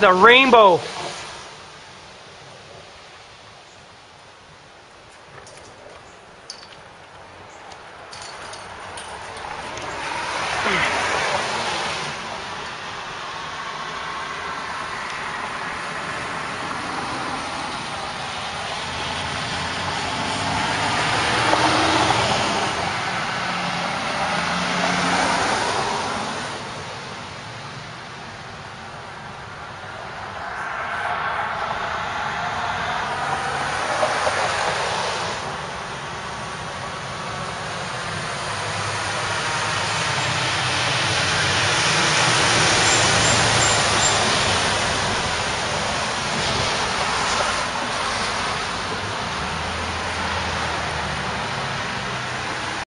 the rainbow.